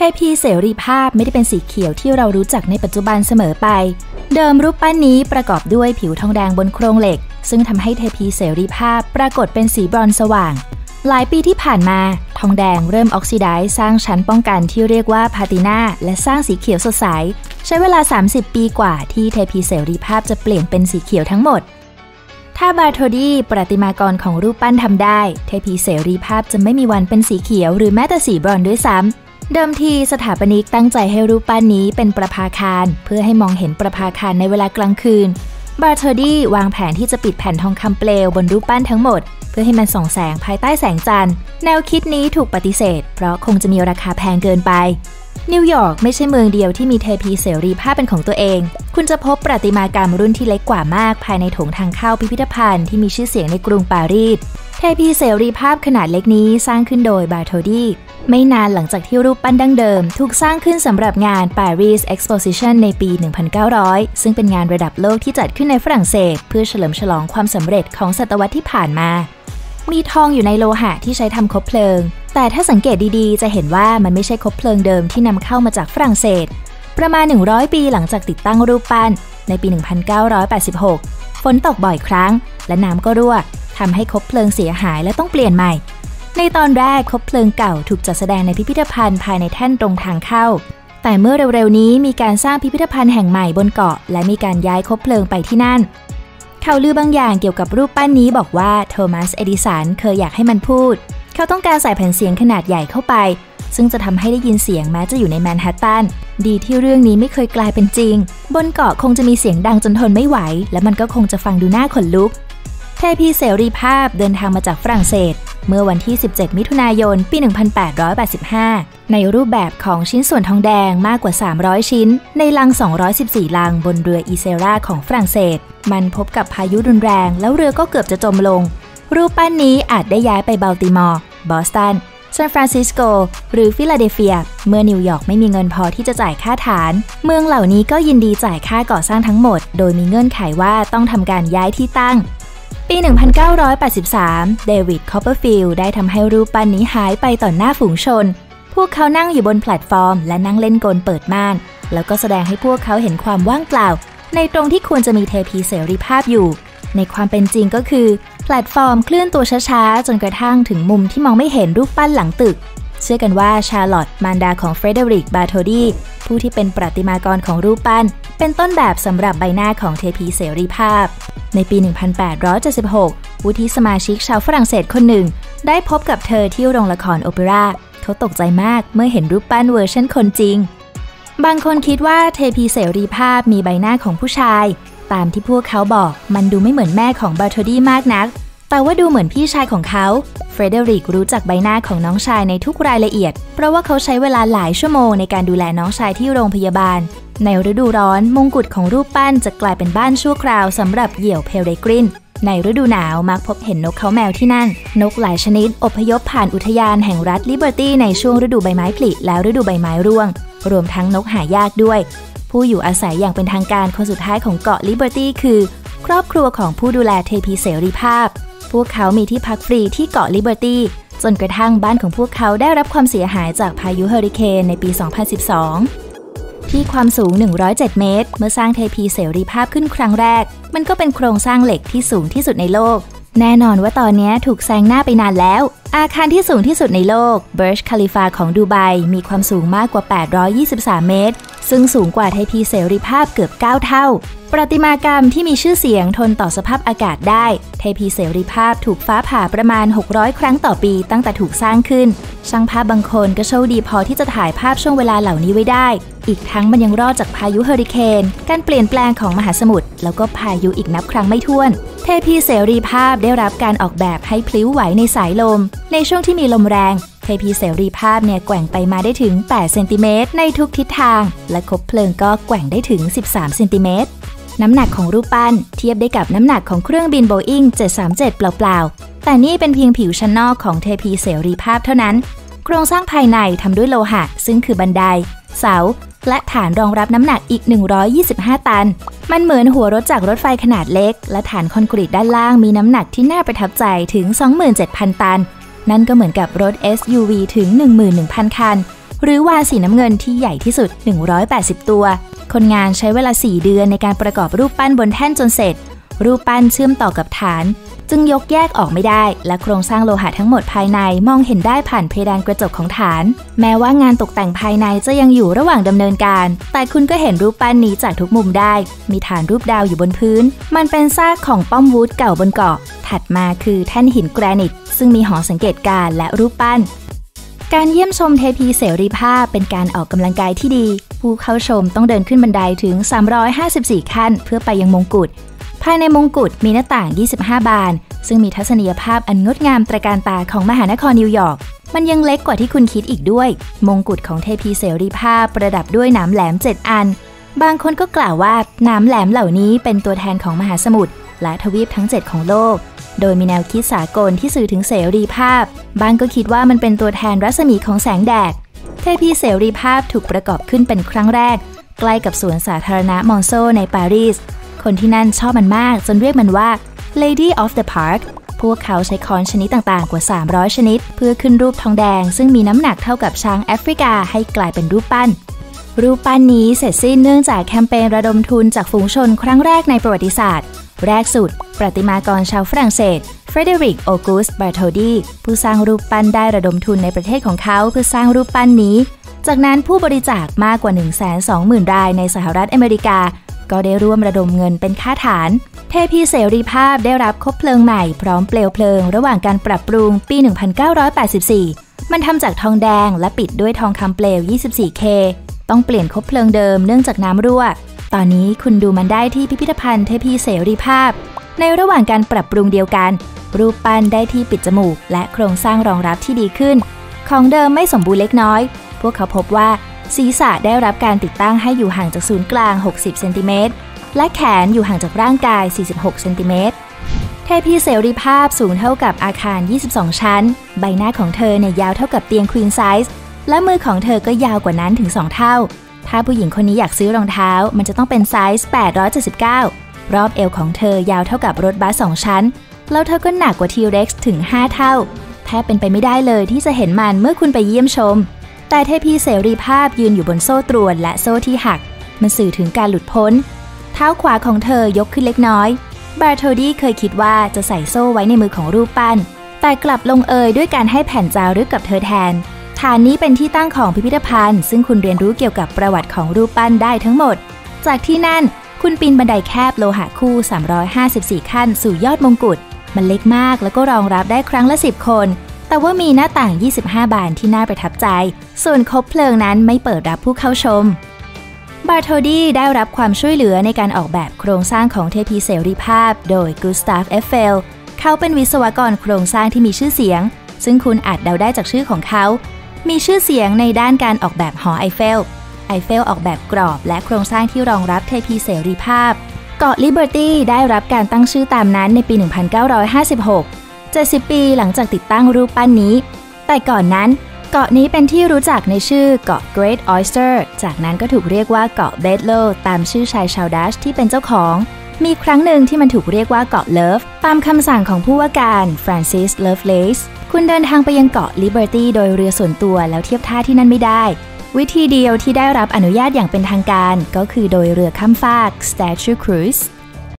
ทพีเสรีภาพไม่ได้เป็นสีเขียวที่เรารู้จักในปัจจุบันเสมอไป เดิมรูปปั้นนี้ประกอบด้วยผิวทองแดงบนโครงเหล็ก ซึ่งทำให้เทพีเสรีภาพปรากฏเป็นสีบรอนสว่าง หลายปีที่ผ่านมา ทองแดงเริ่มออกซิไดซ์สร้างชั้นป้องกันที่เรียกว่าพาตินาและสร้างสีเขียวสดใส ใช้เวลา 30 ปีกว่าที่เทพีเสรีภาพจะเปลี่ยนเป็นสีเขียวทั้งหมดถ้าบาโทดีประติมากรของรูปปั้นทำได้ เทพีเสรีภาพจะไม่มีวันเป็นสีเขียวหรือแม้แต่สีบรอนซ์ด้วยซ้ำ เดิมทีสถาปนิกตั้งใจให้รูปปั้นนี้เป็นประภาคาร เพื่อให้มองเห็นประภาคารในเวลากลางคืน บาร์เทอร์ดี้วางแผนที่จะปิดแผ่นทองคำเปลวบนรูปปั้นทั้งหมด เพื่อให้มันส่องแสงภายใต้แสงจันทร์ แนวคิดนี้ถูกปฏิเสธ เพราะคงจะมีราคาแพงเกินไป นิวยอร์กไม่ใช่เมืองเดียวที่มีเทพีเสรีภาพเป็นของตัวเอง คุณจะพบประติมากรรมรุ่นที่เล็กกว่ามากภายในโถงทางเข้าพิพิธภัณฑ์ที่มีชื่อเสียงในกรุงปารีสเทพีเสรีภาพขนาดเล็กนี้สร้างขึ้นโดยบาร์โทดี้ ไม่นานหลังจากที่รูปปั้นดั้งเดิม ถูกสร้างขึ้นสำหรับงาน Paris Exposition ในปี 1900 ซึ่งเป็นงานระดับโลกที่จัดขึ้นในฝรั่งเศส เพื่อเฉลิมฉลองความสำเร็จของศตวรรษที่ผ่านมา มีทองอยู่ในโลหะที่ใช้ทำคบเพลิง แต่ถ้าสังเกตดีๆ จะเห็นว่ามันไม่ใช่คบเพลิงเดิมที่นำเข้ามาจากฝรั่งเศส ประมาณ 100 ปีหลังจากติดตั้งรูปปั้น ในปี 1986 ฝนตกบ่อยครั้ง และน้ำก็รั่วทำให้คบเพลิงเสียหายและต้องเปลี่ยนใหม่ ในตอนแรกคบเพลิงเก่าถูกจัดแสดงในพิพิธภัณฑ์ภายในแท่นตรงทางเข้า แต่เมื่อเร็วๆนี้มีการสร้างพิพิธภัณฑ์แห่งใหม่บนเกาะ และมีการย้ายคบเพลิงไปที่นั่นข่าวลือบางอย่างเกี่ยวกับรูปปั้นนี้บอกว่าโทมัส เอดิสันเคยอยากให้มันพูด เขาต้องการใส่แผ่นเสียงขนาดใหญ่เข้าไป ซึ่งจะทำให้ได้ยินเสียงแม้จะอยู่ในแมนฮัตตัน ดีที่เรื่องนี้ไม่เคยกลายเป็นจริง บนเกาะคงจะมีเสียงดังจนทนไม่ไหว และมันก็คงจะฟังดูน่าขนลุก เทพีเสรีภาพเดินทางมาจากฝรั่งเศส เมื่อวันที่ 17 มิถุนายน ปี 1885 ในรูปแบบของชิ้นส่วนทองแดงมากกว่า 300 ชิ้น ในลัง 214 ลังบนเรืออีเซราของฝรั่งเศส มันพบกับพายุรุนแรงแล้วเรือก็เกือบจะจมลง รูปปั้นนี้อาจได้ย้ายไปบัลติมอร์ บอสตันซานฟรานซิสโก หรือฟิลาเดลเฟีย เมื่อนิวยอร์กไม่มีเงินพอที่จะจ่ายค่าฐาน เมืองเหล่านี้ก็ยินดีจ่ายค่าก่อสร้างทั้งหมด โดยมีเงื่อนไขว่าต้องทำการย้ายที่ตั้ง ปี 1983 เดวิด คอปเปอร์ฟิลด์ได้ทำให้รูปปั้นนี้หายไปต่อหน้าฝูงชน พวกเขานั่งอยู่บนแพลตฟอร์ม และนักเล่นกลเปิดม่าน แล้วก็แสดงให้พวกเขาเห็นความว่างเปล่า ในตรงที่ควรจะมีเทพีเสรีภาพอยู่ ในความเป็นจริงก็คือ แพลตฟอร์มเคลื่อนตัวช้าๆ จนกระทั่งถึงมุมที่มองไม่เห็นรูปปั้นหลังตึก เชื่อกันว่าชาร์ลอตต์มารดาของเฟรเดริก บาร์โทลดีผู้ที่เป็นประติมากรของรูปปั้น เป็นต้นแบบสำหรับใบหน้าของเทพีเสรีภาพ ในปี 1876 วุฒิสมาชิกชาวฝรั่งเศสคนหนึ่ง ได้พบกับเธอที่โรงละครโอเปร่าเขาตกใจมากเมื่อเห็นรูปปั้นเวอร์ชันคนจริง บางคนคิดว่าเทพีเสรีภาพมีใบหน้าของผู้ชาย ตามที่พวกเขาบอกมันดูไม่เหมือนแม่ของบาร์โทลดีมากนัก แต่ว่าดูเหมือนพี่ชายของเขาเฟรเดริกรู้จักใบหน้าของน้องชายในทุกรายละเอียด เพราะว่าเขาใช้เวลาหลายชั่วโมงในการดูแลน้องชายที่โรงพยาบาล ในฤดูร้อนมงกุฎของรูปปั้นจะกลายเป็นบ้านชั่วคราวสำหรับเหยี่ยวเพลเรกริน ในฤดูหนาวมักพบเห็นนกเค้าแมวที่นั่น นกหลายชนิด อพยพผ่านอุทยานแห่งรัฐลิเบอร์ตี้ในช่วงฤดูใบไม้ผลิและฤดูใบไม้ร่วง รวมทั้งนกหายากด้วย ผู้อยู่อาศัยอย่างเป็นทางการคนสุดท้ายของเกาะลิเบอร์ตี้คือ ครอบครัวของผู้ดูแลเทพีเสรีภาพ พวกเขามีที่พักฟรีที่เกาะลิเบอร์ตี้จนกระทั่งบ้านของพวกเขาได้รับความเสียหายจากพายุเฮอริเคนในปี 2012 ที่ความสูง 107 เมตร เมื่อสร้างเทพีเสรีภาพขึ้นครั้งแรก มันก็เป็นโครงสร้างเหล็กที่สูงที่สุดในโลก แน่นอนว่าตอนนี้ถูกแซงหน้าไปนานแล้ว อาคารที่สูงที่สุดในโลกเบิร์จคาลิฟาของดูไบมีความสูงมากกว่า 823 เมตรซึ่งสูงกว่าเทพีเสรีภาพเกือบ 9 เท่า ประติมากรรมที่มีชื่อเสียงทนต่อสภาพอากาศได้เทพีเสรีภาพถูกฟ้าผ่าประมาณ 600 ครั้งต่อปีตั้งแต่ถูกสร้างขึ้น ช่างภาพบางคนก็โชคดีพอที่จะถ่ายภาพช่วงเวลาเหล่านี้ไว้ได้ อีกทั้งมันยังรอดจากพายุเฮอริเคน การเปลี่ยนแปลงของมหาสมุทร แล้วก็พายุอีกนับครั้งไม่ถ้วน เทพีเสรีภาพได้รับการออกแบบให้พลิ้วไหวในสายลม ในช่วงที่มีลมแรงเทพีเสรีภาพเนี่ยแกว่งไปมาได้ถึง 8 เซนติเมตรในทุกทิศทาง และคบเพลิงก็แกว่งได้ถึง 13 เซนติเมตร น้ำหนักของรูปปั้นเทียบได้กับน้ำหนักของเครื่องบินโบอิง737 เปล่าๆ แต่นี่เป็นเพียงผิวชั้นนอกของเทพีเสรีภาพเท่านั้น โครงสร้างภายในทำด้วยโลหะ ซึ่งคือบันได เสา และฐานรองรับน้ำหนักอีก 125 ตัน มันเหมือนหัวรถจากรถไฟขนาดเล็ก และฐานคอนกรีตด้านล่างมีน้ำหนักที่น่าประทับใจถึง 27,000 ตัน นั่นก็เหมือนกับรถ SUV ถึง 11,000 คัน หรือวานสีน้ำเงินที่ใหญ่ที่สุด 180 ตัว คนงานใช้เวลา 4 เดือนในการประกอบรูปปั้นบนแท่นจนเสร็จ รูปปั้นเชื่อมต่อกับฐาน จึงยกแยกออกไม่ได้ และโครงสร้างโลหะทั้งหมดภายในมองเห็นได้ผ่านเพดานกระจกของฐาน แม้ว่างานตกแต่งภายในจะยังอยู่ระหว่างดำเนินการ แต่คุณก็เห็นรูปปั้นนี้จากทุกมุมได้ มีฐานรูปดาวอยู่บนพื้น มันเป็นซากของป้อมวูดเก่าบนเกาะ ถัดมาคือแท่นหินแกรนิต ซึ่งมีหอสังเกตการณ์และรูปปั้นการเยี่ยมชมเทพีเสรีภาพเป็นการออกกำลังกายที่ดี ผู้เข้าชมต้องเดินขึ้นบันไดถึง 354 ขั้น เพื่อไปยังมงกุฎ ภายในมงกุฎมีหน้าต่าง 25 บาน ซึ่งมีทัศนียภาพอันงดงามตระการตาของมหานครนิวยอร์ก มันยังเล็กกว่าที่คุณคิดอีกด้วย มงกุฎของเทพีเสรีภาพประดับด้วยหนามแหลม 7 อัน บางคนก็กล่าวว่าหนามแหลมเหล่านี้เป็นตัวแทนของมหาสมุทรและทวีปทั้ง 7 ของโลก โดยมีแนวคิดสากลที่สื่อถึงเสรีภาพ บางก็คิดว่ามันเป็นตัวแทนรัศมีของแสงแดด เทพีเสรีภาพถูกประกอบขึ้นเป็นครั้งแรก ใกล้กับสวนสาธารณะมอนโซในปารีส คนที่นั่นชอบมันมากจนเรียกมันว่า Lady of the Park พวกเขาใช้ค้อนชนิดต่างๆ กว่า 300 ชนิด เพื่อขึ้นรูปทองแดง ซึ่งมีน้ำหนักเท่ากับช้างแอฟริกาให้กลายเป็นรูปปั้น รูปปั้นนี้เสร็จสิ้นเนื่องจากแคมเปญระดมทุนจากฝูงชนครั้งแรกในประวัติศาสตร์ แรกสุด ประติมากรชาวฝรั่งเศสเฟรเดริกโอกุสบาร์โทดีผู้สร้างรูปปั้นได้ระดมทุนในประเทศของเขาเพื่อสร้างรูปปั้นนี้ จากนั้นผู้บริจาคมากกว่า 120,000 รายในสหรัฐอเมริกา ก็ได้ร่วมระดมเงินเป็นค่าฐาน เทพีเสรีภาพได้รับคบเพลิงใหม่พร้อมเปลวเพลิง ระหว่างการปรับปรุงปี 1984 มันทำจากทองแดงและปิดด้วยทองคำเปลว 24K ต้องเปลี่ยนคบเพลิงเดิมเนื่องจากน้ำรั่ว ตอนนี้คุณดูมันได้ที่พิพิธภัณฑ์เทพีเสรีภาพ ในระหว่างการปรับปรุงเดียวกัน รูปปั้นได้ที่ปิดจมูก และโครงสร้างรองรับที่ดีขึ้น ของเดิมไม่สมบูรณ์เล็กน้อย พวกเขาพบว่า ศีรษะได้รับการติดตั้งให้อยู่ห่างจากศูนย์กลาง 60 เซนติเมตร และแขนอยู่ห่างจากร่างกาย 46 เซนติเมตร เทพีเสรีภาพสูงเท่ากับอาคาร 22 ชั้น ใบหน้าของเธอเนี่ยยาวเท่ากับเตียง queen size และมือของเธอก็ยาวกว่านั้นถึง 2 เท่า ถ้าผู้หญิงคนนี้อยากซื้อรองเท้า มันจะต้องเป็นไซส์ 879 รอบเอวของเธอยาวเท่ากับรถบัส 2 ชั้น แล้วเธอก็หนักกว่า T-Rex ถึง 5 เท่า แทบเป็นไปไม่ได้เลยที่จะเห็นมันเมื่อคุณไปเยี่ยมชม แต่เทพีเสรีภาพยืนอยู่บนโซ่ตรวนและโซ่ที่หัก มันสื่อถึงการหลุดพ้น เท้าขวาของเธอยกขึ้นเล็กน้อย บาร์โทดี้เคยคิดว่าจะใส่โซ่ไว้ในมือของรูปปั้น แต่กลับลงเอยด้วยการให้แผ่นจารึกกับเธอแทน ฐานนี้เป็นที่ตั้งของพิพิธภัณฑ์ ซึ่งคุณเรียนรู้เกี่ยวกับประวัติของรูปปั้นได้ทั้งหมด จากที่นั่นคุณปีนบันไดแคบโลหะคู่ 354 ขั้น สู่ยอดมงกุฎ มันเล็กมากแล้วก็รองรับได้ครั้งละ 10 คน แต่ว่ามีหน้าต่าง 25 บานที่น่าประทับใจ ส่วนคบเพลิงนั้นไม่เปิดรับผู้เข้าชม บาร์โธลดีได้รับความช่วยเหลือในการออกแบบโครงสร้างของเทพีเสรีภาพ โดยกูสตาฟ ไอเฟล เขาเป็นวิศวกรโครงสร้างที่มีชื่อเสียง ซึ่งคุณอาจเดาได้จากชื่อของเขา มีชื่อเสียงในด้านการออกแบบหอไอเฟล ไอเฟลออกแบบกรอบและโครงสร้างที่รองรับเทพีเสรีภาพ เกาะลิเบอร์ตี้ได้รับการตั้งชื่อตามนั้นในปี 1956 70 ปีหลังจากติดตั้งรูปปั้นนี้ แต่ก่อนนั้น เกาะนี้เป็นที่รู้จักในชื่อเกาะ Great Oyster จากนั้นก็ถูกเรียกว่าเกาะเบดโลตามชื่อชายชาวดัตช์ที่เป็นเจ้าของ มีครั้งหนึ่งที่มันถูกเรียกว่าเกาะเลิฟตามคำสั่งของผู้ว่าการฟรานซิสเลิฟเลสคุณเดินทางไปยังเกาะ Liberty โดยเรือส่วนตัวแล้วเทียบท่าที่นั่นไม่ได้ วิธีเดียวที่ได้รับอนุญาตอย่างเป็นทางการ ก็คือโดยเรือข้ามฟาก Statue Cruise